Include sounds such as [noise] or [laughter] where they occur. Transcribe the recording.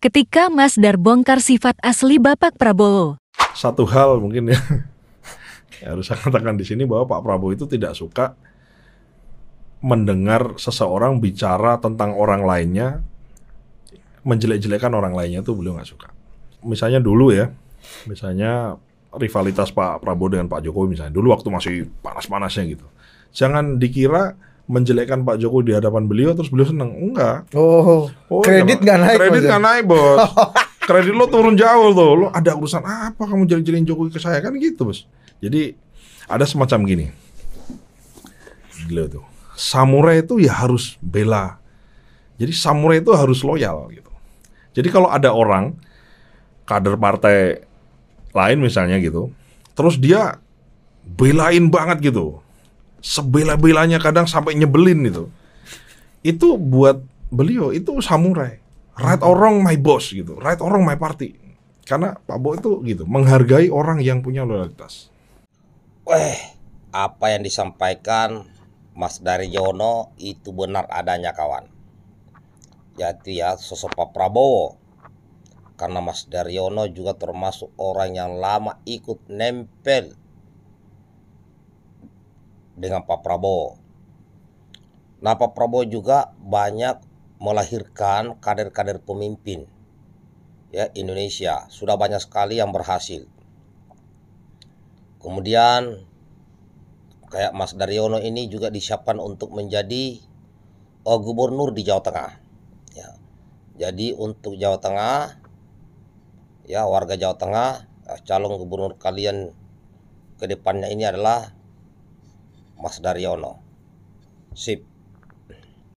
ketika Mas Dar bongkar sifat asli Bapak Prabowo. Satu hal mungkin ya, ya [laughs] harus saya katakan di sini bahwa Pak Prabowo itu tidak suka mendengar seseorang bicara tentang orang lainnya, menjelek-jelekan orang lainnya itu beliau nggak suka. Misalnya dulu ya, misalnya rivalitas Pak Prabowo dengan Pak Jokowi misalnya, dulu waktu masih panas-panasnya gitu. Jangan dikira menjelekkan Pak Jokowi di hadapan beliau terus beliau seneng. Enggak. Oh, Oh, kredit nggak naik. Kredit ya? nggak naik, Bos. [laughs] kredit lo turun jauh tuh. Lo ada urusan apa kamu jelek-jelekin Jokowi ke saya kan gitu, Bos. Jadi ada semacam gini. Gila tuh. Samurai itu ya harus bela. Jadi samurai itu harus loyal gitu. Jadi kalau ada orang kader partai lain misalnya gitu, terus dia belain banget gitu. Sebela-belanya kadang sampai nyebelin gitu itu buat beliau itu samurai. Right or wrong my boss gitu. Right or wrong my party. Karena Pak Bo itu gitu, menghargai orang yang punya loyalitas. Weh, apa yang disampaikan Mas Daryono itu benar adanya kawan. Jadi ya sosok Pak Prabowo. Karena Mas Daryono juga termasuk orang yang lama ikut nempel dengan Pak Prabowo. Nah Pak Prabowo juga banyak melahirkan kader-kader pemimpin ya Indonesia. Sudah banyak sekali yang berhasil. Kemudian kayak Mas Daryono ini juga disiapkan untuk menjadi oh, gubernur di Jawa Tengah. Ya. Jadi untuk Jawa Tengah, ya warga Jawa Tengah, eh, calon gubernur kalian ke depannya ini adalah Mas Daryono. Sip.